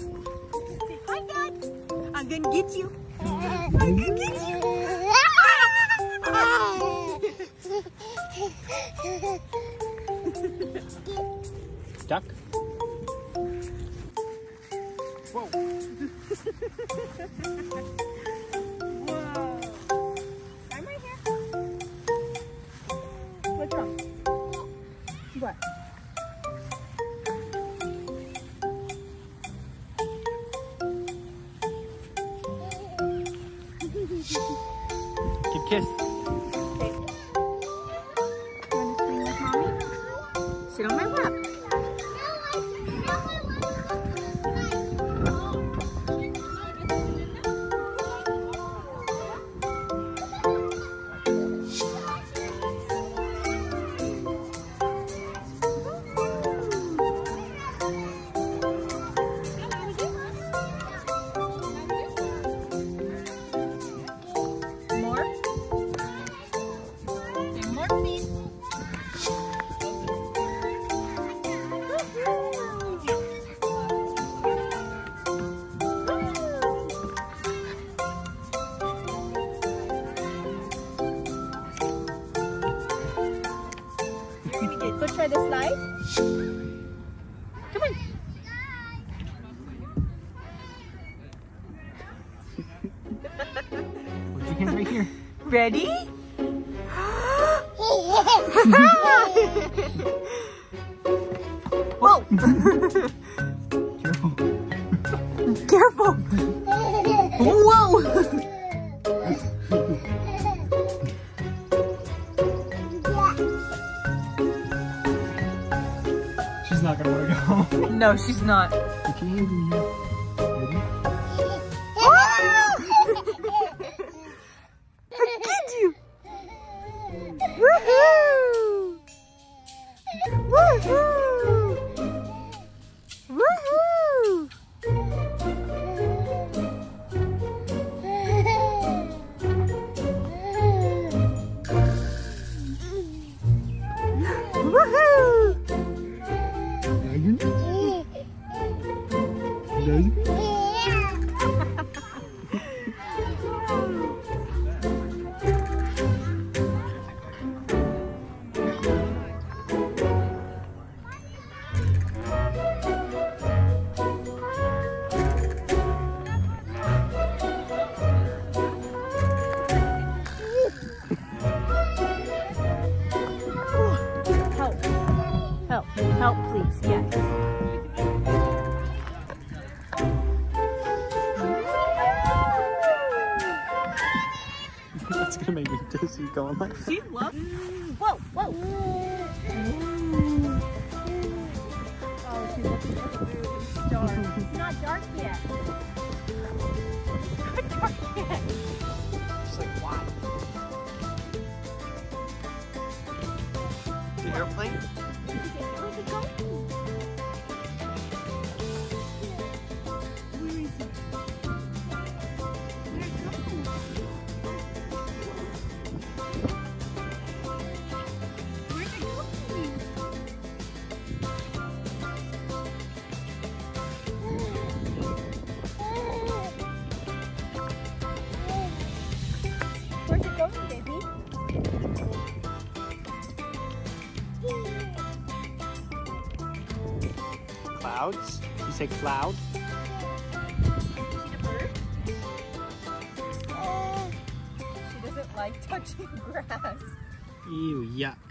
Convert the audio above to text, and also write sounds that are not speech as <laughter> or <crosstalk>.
Say hi, Dad. I'm gonna get you. I'm gonna get you. Duck. Whoa. Whoa. I'm right here. What's wrong? What? Kiss. Try the slide. Come on. Put your hand right here. Ready? <laughs> <gasps> Whoa! <laughs> <laughs> She's not gonna wanna go. No, she's not. Help. Help. Help, please. Yes. <laughs> gonna make me dizzy going like that. She loves. <laughs> Whoa, whoa. Oh, she looks so dark. It's not dark yet. It's not dark yet. She's like, why? The airplane? Clouds? You say cloud? She doesn't like touching <laughs> grass. Ew, yuck.